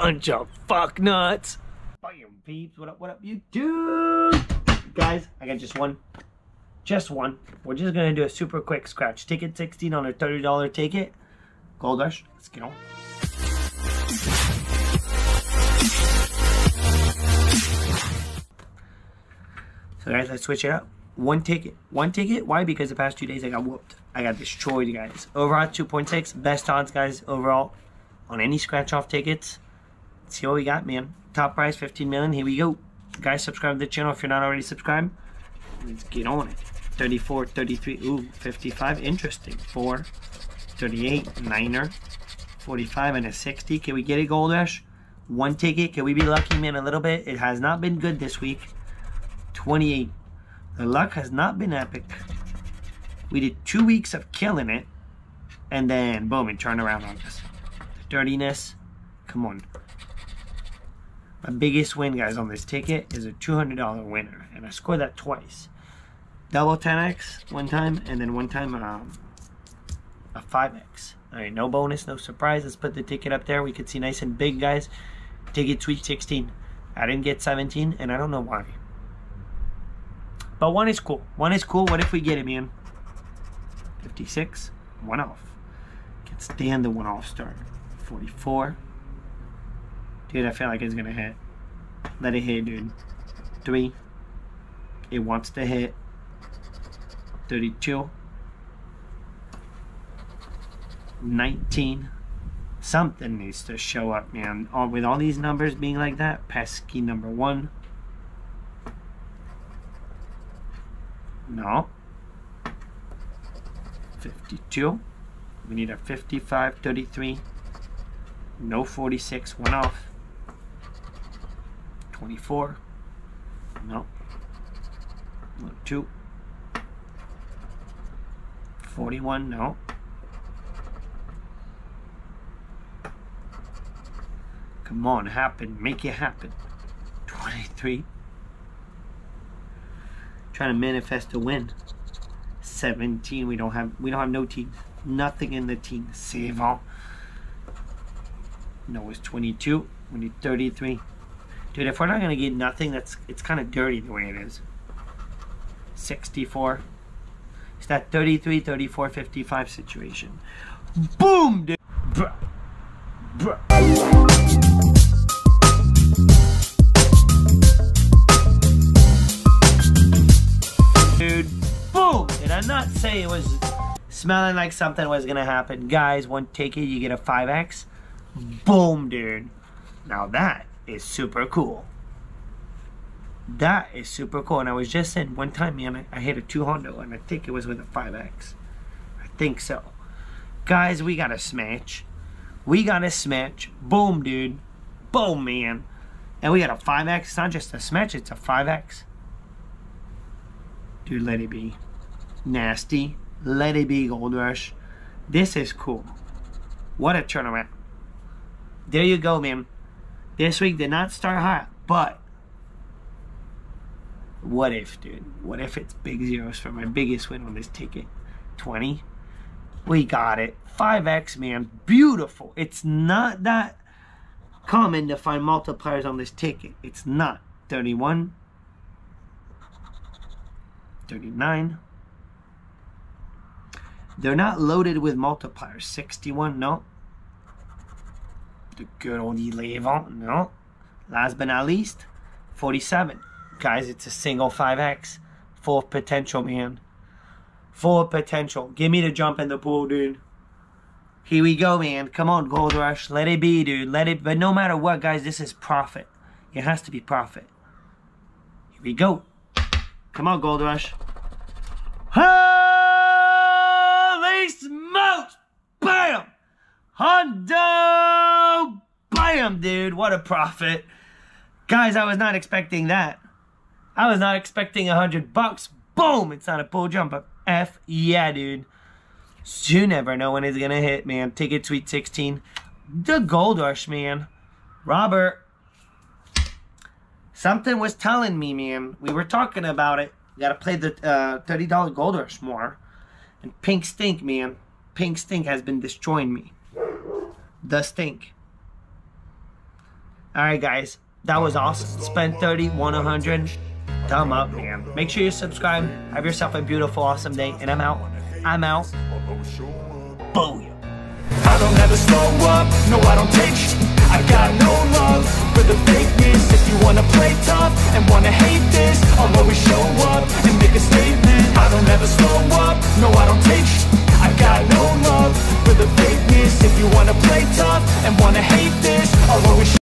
bunch of fuck nuts. Bam, peeps. What up, what up, you YouTube? Guys, I got just one. Just one. We're just gonna do a super quick scratch. Ticket 16 on a $30 ticket. Gold Rush. Let's get on. So guys, let's switch it up. One ticket. One ticket. Why? Because the past two days I got whooped. I got destroyed, guys. Overall, 2.6. Best odds, guys, overall, on any scratch-off tickets. See what we got, man. Top prize, 15 million. Here we go. Guys, subscribe to the channel if you're not already subscribed. Let's get on it. 34, 33, ooh, 55. Interesting. 4, 38, Niner, 45, and a 60. Can we get a gold rush? One ticket. Can we be lucky, man, a little bit? It has not been good this week. 28. The luck has not been epic. We did two weeks of killing it, and then boom, it turned around on us. The dirtiness, come on. My biggest win, guys, on this ticket is a $200 winner, and I scored that twice. Double 10x one time, and then one time um, a 5x. All right, no bonus, no surprise. Let's put the ticket up there. We could see nice and big, guys. Ticket sweet 16. I didn't get 17, and I don't know why. But one is cool. One is cool. What if we get it, man? 56. One off. Can stand the one off start. 44. Dude, I feel like it's to hit. Let it hit, dude. Three. It wants to hit. 32. 19. Something needs to show up, man. All, with all these numbers being like that, pesky number one. No. 52. We need a 55, 33. No 46, one off. 24. No. no 2. 41, no. Come on, happen. Make it happen. 23 trying to manifest a win. 17. We don't have we don't have no teams. Nothing in the team. Save all. No, it's 22. We need 33. Dude, if we're not gonna get nothing, that's it's kind of dirty the way it is. 64. It's that 33, 34, 55 situation. Boom, dude. Bruh. Bruh. dude. Boom! Did I not say it was smelling like something was gonna happen? Guys, one ticket, you get a 5x. Boom, dude. Now that is super cool. That is super cool. And I was just saying, one time, man, I, hit a 200 and I think it was with a 5x. I think so. Guys, we got a smash. We got a smash. Boom, dude. Boom, man. And we got a 5x. It's not just a smash, it's a 5x. Dude, let it be. Nasty. Let it be, Gold Rush. This is cool. What a turnaround. There you go, man. This week did not start hot, but what if, dude? What if it's big zeros for my biggest win on this ticket? 20? We got it. 5x, man. Beautiful. It's not that common to find multipliers on this ticket. It's not. 31, 39. They're not loaded with multipliers. 61, no. The good old 11, no. Last but not least, 47. Guys, it's a single 5x. Full potential, man. Full potential. Give me the jump in the pool, dude. Here we go, man. Come on, Gold Rush. Let it be, dude. Let it. But no matter what, guys, this is profit. It has to be profit. Here we go. Come on, Gold Rush. Holy smokes! Bam! Hondo! Bam, dude. What a profit. Guys, I was not expecting that. I was not expecting a hundred bucks. Boom! It's not a pull jump, but F yeah, dude. So you never know when it's gonna hit, man. Ticket Sweet 16. The Gold Rush, man. Robert. Something was telling me, man. We were talking about it. You gotta play the uh, $30 Gold Rush more. And Pink Stink, man. Pink Stink has been destroying me. The Stink. All right, guys, that was awesome. Spend 30, 100. Thumb up, man. Make sure you subscribe. Have yourself a beautiful, awesome day. And I'm out. I'm out. Booyah. I don't ever slow up, no I don't take I got no love for the fakeness If you wanna play tough and wanna hate this, I'll always